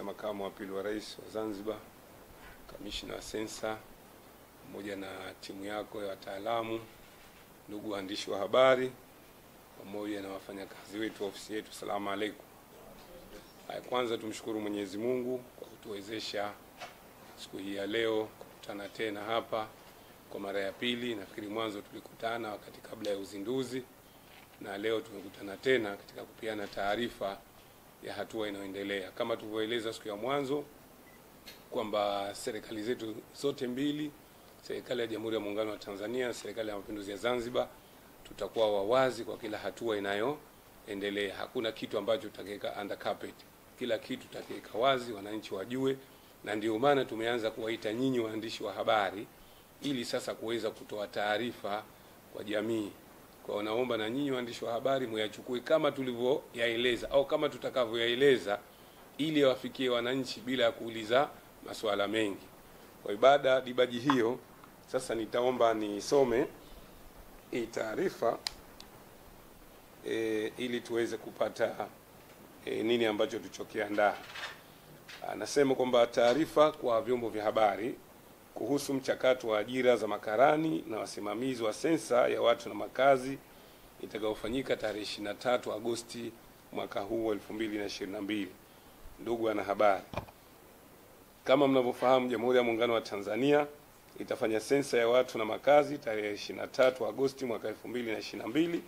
ya makamu wa pili wa rais wa Zanzibar, kamishna wa sensa, pamoja na timu yako ya wataalamu, ndugu waandishi wa habari, pamoja na wafanyakazi wetu wa ofisi yetu, salamu. Haya, kwanza tumshukuru Mwenyezi Mungu kwa kutuwezesha siku hii ya leo kukutana tena hapa kwa mara ya pili. Nafikiri mwanzo tulikutana wakati kabla ya uzinduzi, na leo tumekutana tena katika kupeana taarifa ya hatua inayoendelea kama tulivyoeleza siku ya mwanzo kwamba serikali zetu zote mbili, serikali ya Jamhuri ya Muungano wa Tanzania serikali ya Mapinduzi ya Zanzibar, tutakuwa wawazi kwa kila hatua inayoendelea. Hakuna kitu ambacho tutakiweka under carpet, kila kitu tutakiweka wazi, wananchi wajue, na ndio maana tumeanza kuwaita nyinyi waandishi wa habari ili sasa kuweza kutoa taarifa kwa jamii. Kwa naomba na nyinyi waandishi wa habari muyachukue kama tulivyoyaeleza au kama tutakavyoyaeleza, ili yawafikie wananchi bila ya kuuliza masuala mengi. Kwa ibada dibaji hiyo, sasa nitaomba nisome hii taarifa e, ili tuweze kupata e, nini ambacho tulichokiandaa. Anasema kwamba taarifa kwa vyombo vya habari kuhusu mchakato wa ajira za makarani na wasimamizi wa sensa ya watu na makazi itakayofanyika tarehe 23 Agosti mwaka huu 2022. Ndugu wanahabari, kama mnavyofahamu, Jamhuri ya Muungano wa Tanzania itafanya sensa ya watu na makazi tarehe 23 Agosti mwaka 2022.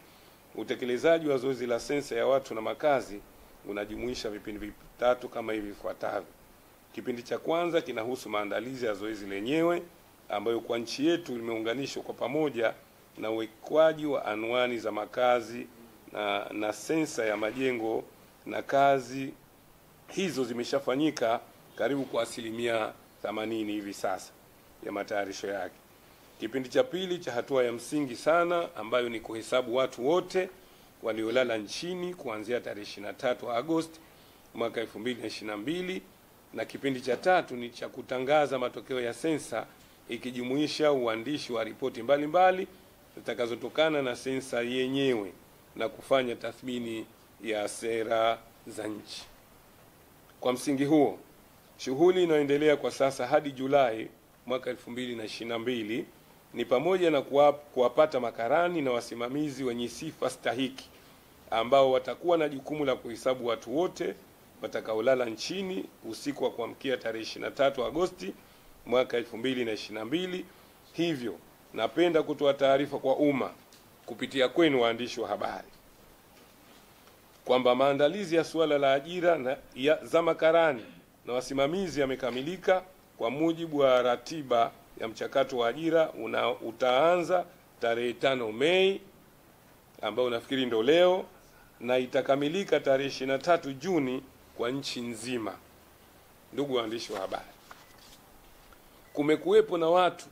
Utekelezaji wa zoezi la sensa ya watu na makazi unajumuisha vipindi vitatu kama hivi vifuatavyo. Kipindi cha kwanza kinahusu maandalizi ya zoezi lenyewe ambayo kwa nchi yetu limeunganishwa kwa pamoja na uwekwaji wa anwani za makazi na, na sensa ya majengo na kazi hizo zimeshafanyika karibu kwa asilimia 80 hivi sasa ya matayarisho yake. Kipindi cha pili cha hatua ya msingi sana ambayo ni kuhesabu watu wote waliolala nchini kuanzia tarehe 23 Agosti mwaka 2022 na kipindi cha tatu ni cha kutangaza matokeo ya sensa ikijumuisha uandishi wa ripoti mbalimbali zitakazotokana na sensa yenyewe na kufanya tathmini ya sera za nchi. Kwa msingi huo, shughuli inayoendelea kwa sasa hadi Julai mwaka 2022 ni pamoja na kuwapata makarani na wasimamizi wenye sifa stahiki ambao watakuwa na jukumu la kuhesabu watu wote watakaolala nchini usiku wa kuamkia tarehe 23 Agosti mwaka 2022. Hivyo napenda kutoa taarifa kwa umma kupitia kwenu waandishi wa habari kwamba maandalizi ya suala la ajira na ya za makarani na wasimamizi yamekamilika kwa mujibu wa ratiba ya mchakato wa ajira una utaanza tarehe tano Mei ambayo nafikiri ndio leo na itakamilika tarehe 23 Juni kwa nchi nzima. Ndugu waandishi wa habari, kumekuwepo na watu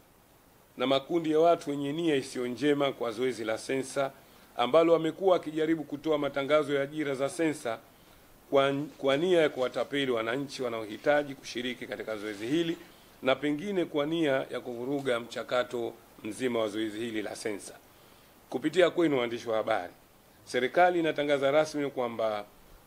na makundi ya watu wenye nia isiyo njema kwa zoezi la sensa ambalo wamekuwa wakijaribu kutoa matangazo ya ajira za sensa kwa, kwa nia ya kuwatapeli wananchi wanaohitaji kushiriki katika zoezi hili na pengine kwa nia ya kuvuruga mchakato mzima wa zoezi hili la sensa. Kupitia kwenu waandishi wa habari, serikali inatangaza rasmi kwamba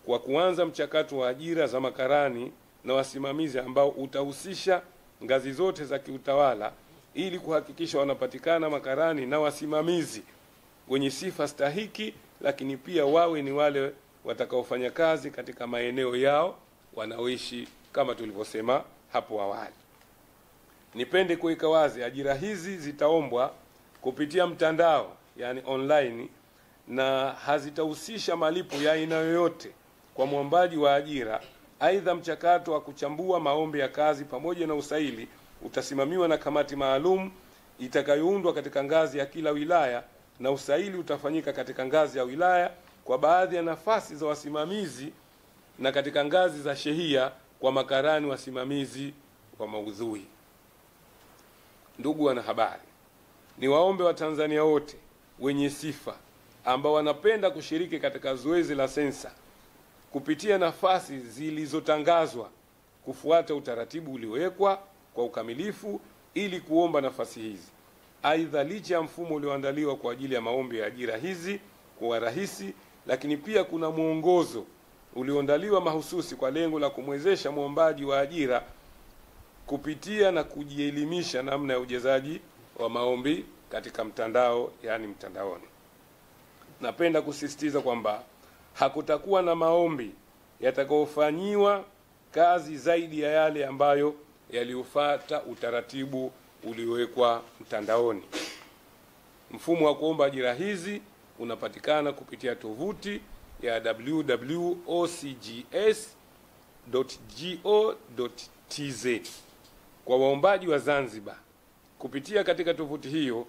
kwa kuanza mchakato wa ajira za makarani na wasimamizi ambao utahusisha ngazi zote za kiutawala ili kuhakikisha wanapatikana makarani na wasimamizi wenye sifa stahiki, lakini pia wawe ni wale watakaofanya kazi katika maeneo yao wanaoishi kama tulivyosema hapo awali. Nipende kuweka wazi, ajira hizi zitaombwa kupitia mtandao, yani online, na hazitahusisha malipo ya aina yoyote kwa mwombaji wa ajira. Aidha, mchakato wa kuchambua maombi ya kazi pamoja na usaili utasimamiwa na kamati maalum itakayoundwa katika ngazi ya kila wilaya na usaili utafanyika katika ngazi ya wilaya kwa baadhi ya nafasi za wasimamizi na katika ngazi za shehia kwa makarani wasimamizi wa maudhui. Ndugu wanahabari, ni waombe Watanzania wote wenye sifa ambao wanapenda kushiriki katika zoezi la sensa kupitia nafasi zilizotangazwa kufuata utaratibu uliowekwa kwa ukamilifu ili kuomba nafasi hizi. Aidha, licha ya mfumo ulioandaliwa kwa ajili ya maombi ya ajira hizi kuwa rahisi, lakini pia kuna mwongozo ulioandaliwa mahususi kwa lengo la kumwezesha mwombaji wa ajira kupitia na kujielimisha namna ya ujazaji wa maombi katika mtandao, yani mtandaoni. Napenda kusisitiza kwamba hakutakuwa na maombi yatakayofanyiwa kazi zaidi ya yale ambayo yaliyofata utaratibu uliowekwa mtandaoni. Mfumo wa kuomba ajira hizi unapatikana kupitia tovuti ya www.ocgs.go.tz. Kwa waombaji wa Zanzibar, kupitia katika tovuti hiyo,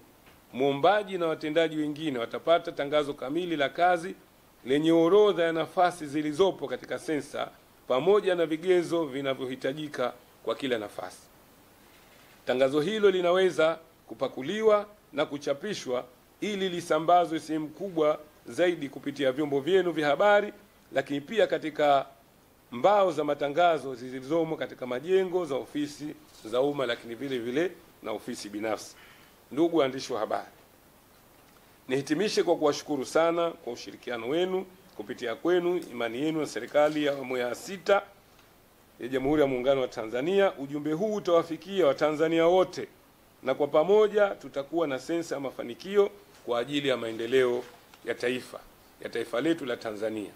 mwombaji na watendaji wengine watapata tangazo kamili la kazi lenye orodha ya nafasi zilizopo katika sensa pamoja na vigezo vinavyohitajika kwa kila nafasi. Tangazo hilo linaweza kupakuliwa na kuchapishwa ili lisambazwe sehemu kubwa zaidi kupitia vyombo vyenu vya habari, lakini pia katika mbao za matangazo zilizomo katika majengo za ofisi za umma, lakini vile vile na ofisi binafsi. Ndugu waandishi wa habari, nihitimishe kwa kuwashukuru sana kwa ushirikiano wenu. Kupitia kwenu, imani yenu na serikali ya awamu ya sita ya Jamhuri ya Muungano wa Tanzania, ujumbe huu utawafikia Watanzania wote na kwa pamoja tutakuwa na sensa ya mafanikio kwa ajili ya maendeleo ya taifa ya taifa letu la Tanzania.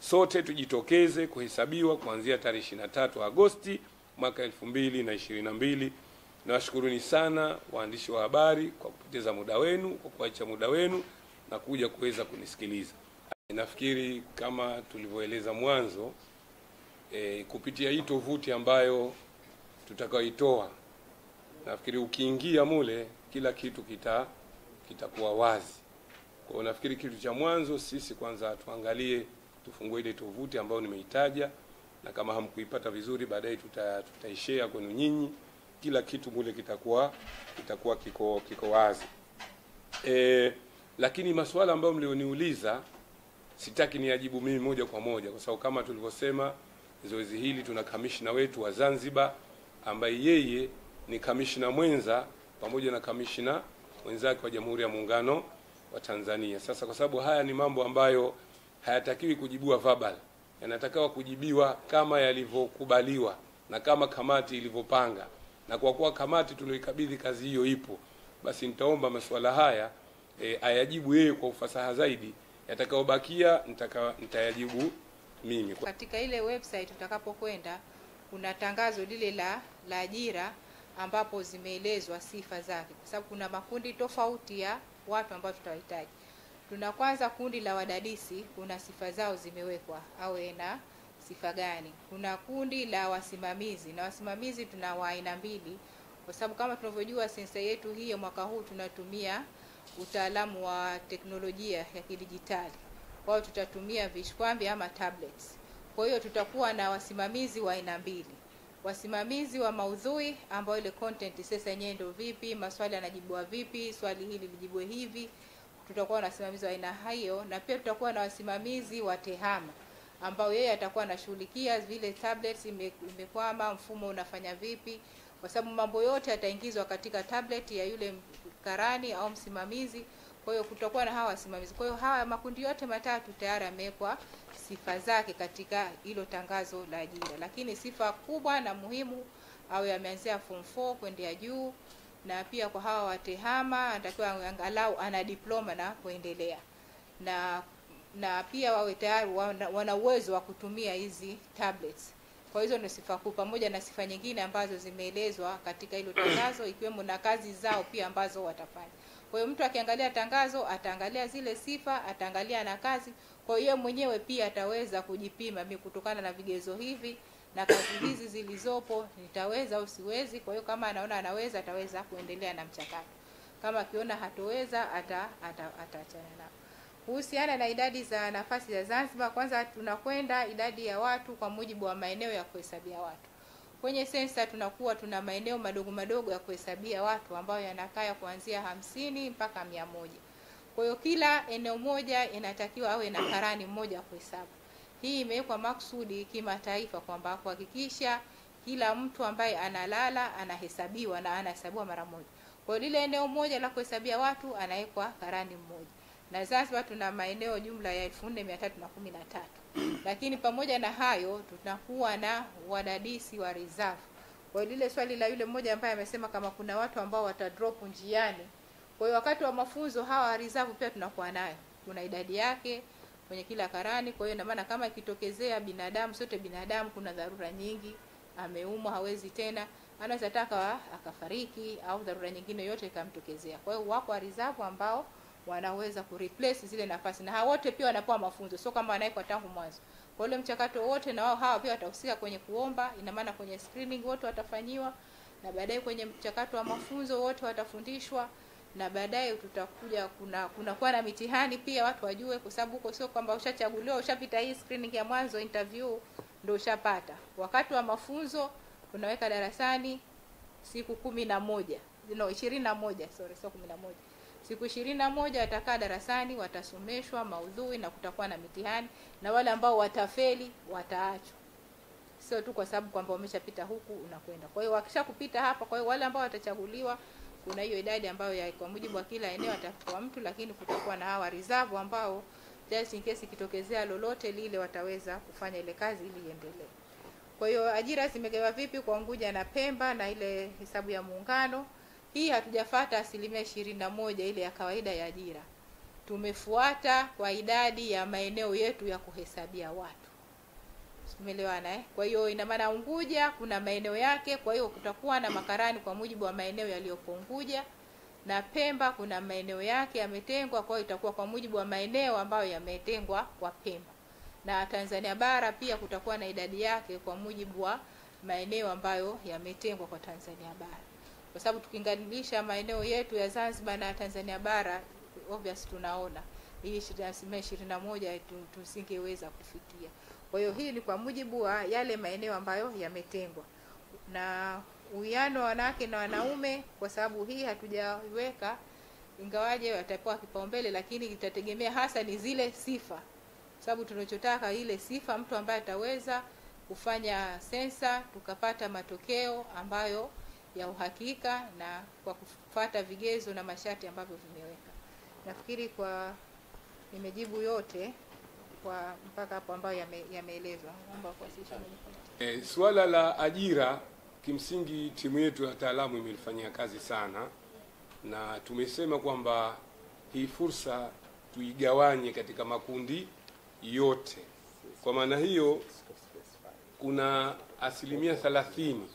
Sote tujitokeze kuhesabiwa kuanzia tarehe 23 Agosti mwaka 2022. Nawashukuruni sana waandishi wa habari kwa kupoteza muda wenu, kwa kuacha muda wenu na kuja kuweza kunisikiliza. Nafikiri kama tulivyoeleza mwanzo, e, kupitia hii tovuti ambayo tutakayoitoa, nafikiri ukiingia mule kila kitu kita kitakuwa wazi. Kwa hiyo nafikiri kitu cha mwanzo sisi kwanza tuangalie, tufungue ile tovuti ambayo nimeitaja, na kama hamkuipata vizuri, baadaye tuta kwenu nyinyi. Kila kitu mule kitakuwa kitakuwa kiko kiko wazi. E, lakini masuala ambayo mlioniuliza sitaki niajibu mimi moja kwa moja, kwa sababu kama tulivyosema, zoezi hili tuna kamishna wetu wa Zanzibar ambaye yeye ni kamishna mwenza pamoja na kamishna mwenzake wa Jamhuri ya Muungano wa Tanzania. Sasa kwa sababu haya ni mambo ambayo hayatakiwi kujibiwa verbal, yanatakiwa kujibiwa kama yalivyokubaliwa na kama kamati ilivyopanga, na kwa kuwa kamati tulioikabidhi kazi hiyo ipo, basi nitaomba masuala haya e, ayajibu yeye kwa ufasaha zaidi, yatakayobakia nitaka nitayajibu mimi. Katika ile website utakapokwenda, kuna tangazo lile la la ajira ambapo zimeelezwa sifa zake, kwa sababu kuna makundi tofauti ya watu ambao tutawahitaji. Tuna kwanza kundi la wadadisi, kuna sifa zao zimewekwa, awe na sifa gani. Kuna kundi la wasimamizi, na wasimamizi tuna wa aina mbili, kwa sababu kama tunavyojua sensa yetu hiyo mwaka huu tunatumia utaalamu wa teknolojia ya kidijitali. Kwa hiyo tutatumia vishkwambi ama tablets. Kwa hiyo tutakuwa na wasimamizi wa aina mbili wasimamizi wa maudhui ambayo ile content sasa yenyewe ndio vipi, maswali yanajibiwa vipi, swali hili lijibwe hivi. Tutakuwa na wasimamizi wa aina hiyo, na pia tutakuwa na wasimamizi wa tehama ambao yeye atakuwa anashughulikia vile tablets ime, imekwama, mfumo unafanya vipi, kwa sababu mambo yote yataingizwa katika tablet ya yule karani au msimamizi. Kwa hiyo kutakuwa na hawa wasimamizi. Kwa hiyo hawa makundi yote matatu tayari yamewekwa sifa zake katika hilo tangazo la ajira, lakini sifa kubwa na muhimu awe ameanzia form 4 kwendea juu, na pia kwa hawa watehama anatakiwa angalau ana diploma na kuendelea, na na pia wawe tayari wana, uwezo wa kutumia hizi tablets. Kwa hizo ndio sifa kuu, pamoja na sifa nyingine ambazo zimeelezwa katika hilo tangazo, ikiwemo na kazi zao pia ambazo watafanya. Kwa hiyo mtu akiangalia tangazo ataangalia zile sifa, ataangalia na kazi. Kwa hiyo mwenyewe pia ataweza kujipima, mimi kutokana na vigezo hivi na kazi hizi zilizopo nitaweza au siwezi. Kwa hiyo kama anaona anaweza, ataweza kuendelea na mchakato. Kama akiona hatoweza, ata ataachana nao. Kuhusiana na idadi za nafasi za Zanzibar, kwanza tunakwenda idadi ya watu kwa mujibu wa maeneo ya kuhesabia watu. Kwenye sensa tunakuwa tuna maeneo madogo madogo ya kuhesabia watu ambayo yanakaa kuanzia hamsini mpaka mia moja. Kwa hiyo kila eneo moja inatakiwa awe na karani mmoja wa kuhesabu. Hii imewekwa maksudi kimataifa kwamba kuhakikisha kila mtu ambaye analala anahesabiwa na anahesabiwa mara moja. Kwa hiyo lile eneo moja la kuhesabia watu anawekwa karani mmoja. Na Zanzibar tuna maeneo jumla ya 4313. Lakini pamoja na hayo, tunakuwa na wadadisi wa reserve. Kwa lile swali la yule mmoja ambaye amesema kama kuna watu ambao watadrop njiani, kwa hiyo wakati wa mafunzo hawa reserve pia tunakuwa nayo, kuna idadi yake kwenye kila karani. Kwa hiyo ina maana kama ikitokezea binadamu, sote binadamu, kuna dharura nyingi, ameumwa hawezi tena, anaweza taka akafariki au dharura nyingine yote ikamtokezea. Kwa hiyo wako reserve ambao wanaweza kureplace zile nafasi, na hao wote pia wanapewa mafunzo, sio kama wanawekwa tangu mwanzo. Kwa ule mchakato wote, na wao hawa pia watahusika kwenye kuomba, ina maana kwenye screening wote watafanyiwa, na baadaye kwenye mchakato wa mafunzo wote watafundishwa na baadaye tutakuja kuna kuna kuwa na mitihani pia watu wajue, kwa sababu huko sio kwamba ushachaguliwa ushapita hii screening ya mwanzo interview ndio ushapata. Wakati wa mafunzo unaweka darasani siku kumi na moja no ishirini na moja sorry, sio kumi na moja siku ishirini na moja watakaa darasani, watasomeshwa maudhui na kutakuwa na mitihani, na wale ambao watafeli wataachwa, sio tu kwa sababu kwamba wameshapita huku unakwenda. Kwa hiyo wakisha kupita hapa, kwa hiyo wale ambao watachaguliwa kuna hiyo idadi ambayo ya kwa mujibu wa kila eneo atakuwa mtu, lakini kutakuwa na hawa reserve ambao just in case ikitokezea lolote lile wataweza kufanya ile kazi ili iendelee. Kwa hiyo ajira zimegawa vipi kwa Unguja na Pemba na ile hesabu ya muungano? Hii hatujafata asilimia ishirini na moja ile ya kawaida ya ajira, tumefuata kwa idadi ya maeneo yetu ya kuhesabia watu. Umeelewana eh? Kwa hiyo ina maana Unguja kuna maeneo yake, kwa hiyo kutakuwa na makarani kwa mujibu wa maeneo yaliyopo Unguja, na Pemba kuna maeneo yake yametengwa, kwa hiyo itakuwa kwa mujibu wa maeneo ambayo yametengwa kwa Pemba, na Tanzania bara pia kutakuwa na idadi yake kwa mujibu wa maeneo ambayo yametengwa kwa Tanzania bara, kwa sababu tukilinganisha maeneo yetu ya Zanzibar na Tanzania bara, obvious tunaona. Hii asilimia ishirini na moja tusingeweza kufikia. Kwa hiyo hii ni kwa mujibu wa yale maeneo ambayo yametengwa, na uwiano wa wanawake na wanaume, kwa sababu hii hatujaweka, ingawaje watapewa kipaumbele, lakini itategemea hasa ni zile sifa, sababu tunachotaka ile sifa, mtu ambaye ataweza kufanya sensa, tukapata matokeo ambayo ya uhakika na kwa kufuata vigezo na masharti ambavyo vimeweka. Nafikiri kwa nimejibu yote kwa mpaka hapo ambayo yameelezwa. Naomba kuwasilisha E, suala la ajira kimsingi timu yetu ya wataalamu imelifanyia kazi sana, na tumesema kwamba hii fursa tuigawanye katika makundi yote. Kwa maana hiyo, kuna asilimia thelathini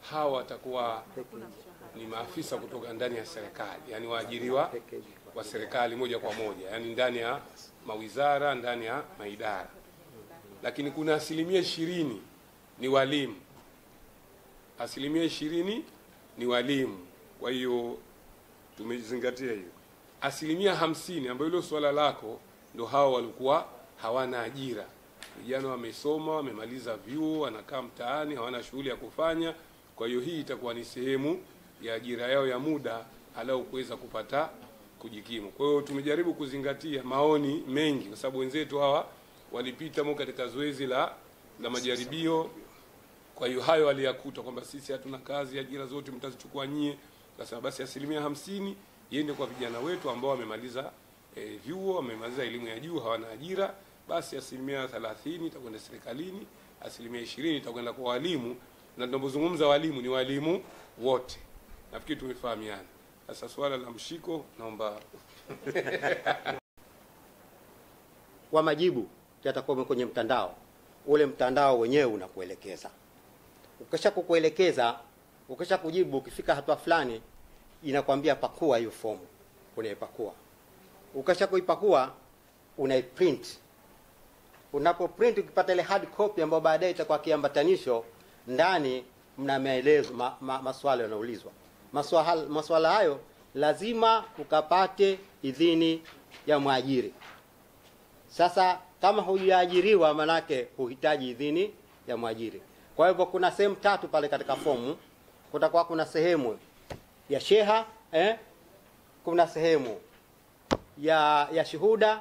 hawa watakuwa ni maafisa kutoka ndani ya serikali, yani waajiriwa wa serikali moja kwa moja, yani ndani ya mawizara, ndani ya maidara. Lakini kuna asilimia ishirini ni walimu, asilimia ishirini ni walimu. Kwa hiyo tumezingatia hiyo. Asilimia hamsini ambayo hilo swala lako, ndo hawa walikuwa hawana ajira, vijana wamesoma, wamemaliza vyuo, wanakaa mtaani, hawana shughuli ya kufanya. Kwa hiyo hii itakuwa ni sehemu ya ajira yao ya muda alau kuweza kupata kujikimu. Kwa hiyo tumejaribu kuzingatia maoni mengi, kwa sababu wenzetu hawa walipita mo katika zoezi la la majaribio. Kwa hiyo hayo waliyakuta kwamba sisi hatuna kazi, ajira zote mtazichukua nyie. Kasema basi asilimia hamsini iende kwa vijana wetu ambao wamemaliza e, vyuo wamemaliza elimu ya juu hawana ajira, basi asilimia thelathini itakwenda serikalini, asilimia ishirini itakwenda kwa walimu, na tunapozungumza walimu ni walimu wote. Nafikiri tumefahamiana. Sasa swala la mshiko naomba kwa majibu yatakuwa kwenye mtandao. Ule mtandao wenyewe unakuelekeza, ukisha kukuelekeza, ukisha kujibu, ukifika hatua fulani inakwambia pakua hiyo fomu, unaipakua. Ukisha kuipakua unaiprint. Unapoprint, ukipata ile hard copy ambayo baadaye itakuwa kiambatanisho, ndani mna maelezo ma, ma, maswala yanaulizwa. Maswala, maswala hayo lazima ukapate idhini ya mwajiri. Sasa kama hujaajiriwa, manake huhitaji idhini ya mwajiri. Kwa hivyo kuna sehemu tatu pale katika fomu. Kutakuwa kuna sehemu ya sheha eh, kuna sehemu ya ya shuhuda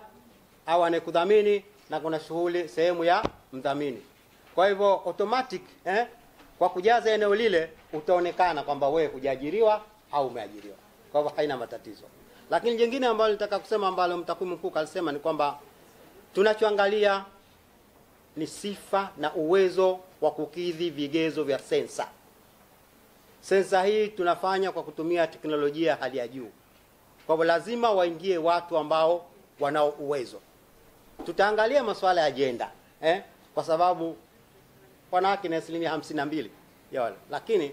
au anayekudhamini na kuna shughuli sehemu ya mdhamini. Kwa hivyo automatic eh, kwa kujaza eneo lile utaonekana kwamba wewe hujaajiriwa au umeajiriwa. Kwa hivyo haina matatizo. Lakini jingine ambalo nitaka kusema ambalo mtakwimu mkuu alisema ni kwamba tunachoangalia ni sifa na uwezo wa kukidhi vigezo vya sensa. Sensa hii tunafanya kwa kutumia teknolojia hali ya juu, kwa hivyo lazima waingie watu ambao wanao uwezo. Tutaangalia masuala ya ajenda eh, kwa sababu wanawake ni asilimia hamsini na mbili ya wale, lakini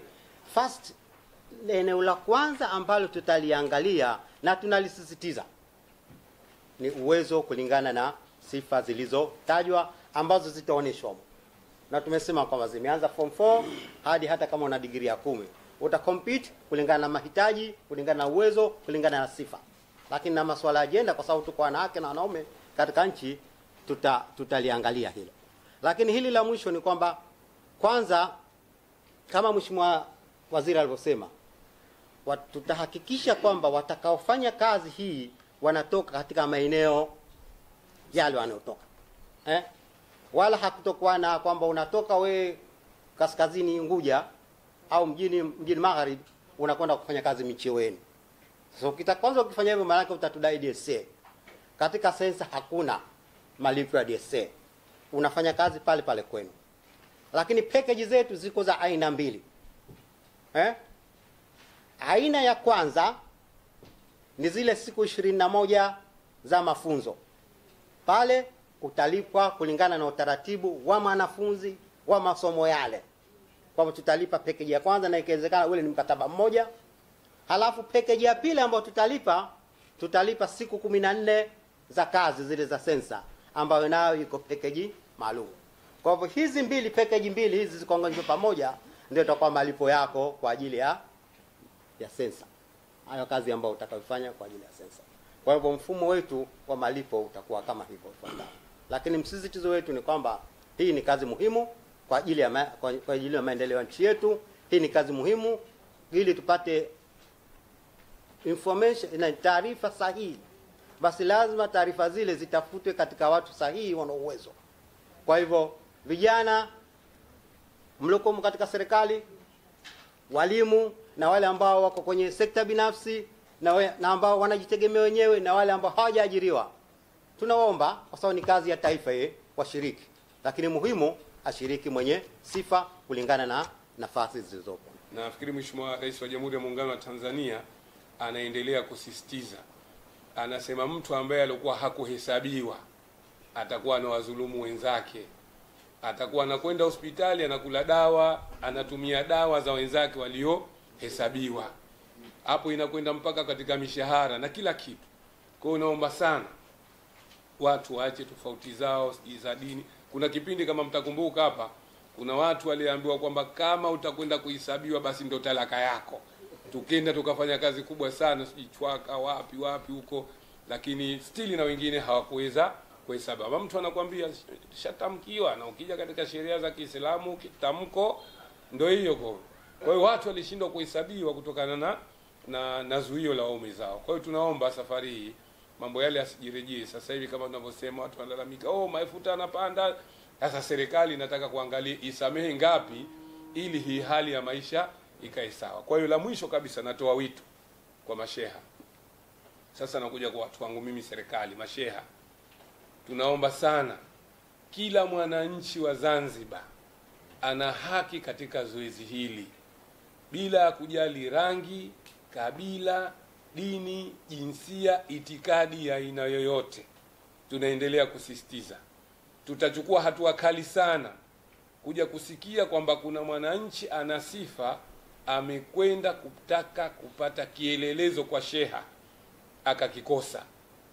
first, eneo la kwanza ambalo tutaliangalia na tunalisisitiza ni uwezo kulingana na sifa zilizotajwa ambazo zitaonyeshwa na tumesema kwamba zimeanza form 4 hadi hata kama una digrii ya kumi uta compete kulingana na mahitaji, kulingana na uwezo, kulingana na sifa. Lakini na masuala ya ajenda, kwa sababu tuko wanawake na wanaume katika nchi, tuta tutaliangalia hilo. Lakini hili la mwisho ni kwamba kwanza, kama Mheshimiwa Waziri alivyosema, tutahakikisha kwamba watakaofanya kazi hii wanatoka katika maeneo yale wanayotoka eh? wala hakutokuwa na kwamba unatoka we kaskazini Unguja au mjini mjini magharibi unakwenda kufanya kazi Micheweni. So kita kwanza ukifanya hivyo, maana utatudai DSA. Katika sensa hakuna malipo ya DSA, unafanya kazi pale pale kwenu. Lakini package zetu ziko za aina mbili eh? Aina ya kwanza ni zile siku ishirini na moja za mafunzo pale utalipwa kulingana na utaratibu wa mwanafunzi wa masomo yale. Kwa hivyo tutalipa package ya kwanza, na ikiwezekana ule ni mkataba mmoja. Halafu package ya pili ambayo tutalipa, tutalipa siku kumi na nne za kazi zile za sensa, ambayo nayo iko package maalum. Kwa hivyo hizi mbili package mbili hizi zikaunganishwa pamoja, ndio itakuwa malipo yako kwa ajili ya ya sensa, hayo kazi ambayo utakayofanya kwa ajili ya sensa. Kwa hivyo mfumo wetu wa malipo utakuwa kama hivyo ifuatavyo, lakini msisitizo wetu ni kwamba hii ni kazi muhimu kwa ajili ya ma, kwa, kwa ajili ya maendeleo ya nchi yetu. Hii ni kazi muhimu ili tupate information na taarifa sahihi, basi lazima taarifa zile zitafutwe katika watu sahihi wana uwezo. Kwa hivyo vijana mliokuwa katika serikali, walimu na wale ambao wako kwenye sekta binafsi na, we, na ambao wanajitegemea wenyewe na wale ambao hawajaajiriwa, tunaomba kwa sababu ni kazi ya taifa ye washiriki, lakini muhimu ashiriki mwenye sifa kulingana na nafasi zilizopo. Nafikiri Mheshimiwa Rais wa Jamhuri ya Muungano wa Tanzania anaendelea kusisitiza, anasema mtu ambaye alikuwa hakuhesabiwa atakuwa na wazulumu wenzake, atakuwa anakwenda hospitali anakula dawa, anatumia dawa za wenzake waliohesabiwa. Hapo inakwenda mpaka katika mishahara na kila kitu. Kwa hiyo naomba sana watu waache tofauti zao za dini. Kuna kipindi kama mtakumbuka hapa, kuna watu waliambiwa kwamba kama utakwenda kuhesabiwa basi ndo talaka yako. Tukenda tukafanya kazi kubwa sana, sijui Chwaka wapi wapi huko, lakini stili na wengine hawakuweza kuhesabu. Ama mtu anakuambia shatamkiwa, na ukija katika sheria za Kiislamu tamko ndio hiyo kwa kwa hiyo watu walishindwa kuhesabiwa kutokana na na, na zuio la waume zao. Kwa hiyo tunaomba safari hii mambo yale yasijirejee. Sasa hivi kama tunavyosema, watu wanalalamika, oh, mafuta yanapanda. Sasa serikali inataka kuangalia isamehe ngapi ili hii hali ya maisha ikae sawa. Kwa hiyo la mwisho kabisa, natoa wito kwa masheha. Sasa nakuja kwa watu wangu mimi, serikali, masheha, tunaomba sana, kila mwananchi wa Zanzibar ana haki katika zoezi hili. Bila ya kujali rangi, kabila, dini, jinsia, itikadi ya aina yoyote. Tunaendelea kusisitiza, tutachukua hatua kali sana kuja kusikia kwamba kuna mwananchi ana sifa amekwenda kutaka kupata kielelezo kwa sheha akakikosa,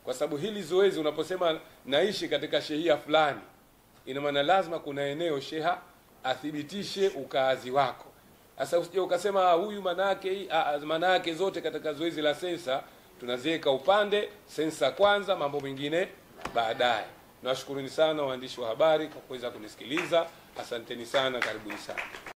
kwa sababu hili zoezi, unaposema naishi katika shehia fulani, ina maana lazima kuna eneo sheha athibitishe ukaazi wako. Sasa usije ukasema "Ah, huyu manake ah, manake zote katika zoezi la sensa tunaziweka upande, sensa kwanza, mambo mengine baadaye. Nawashukuruni sana waandishi wa habari kwa kuweza kunisikiliza. Asanteni sana, karibuni sana.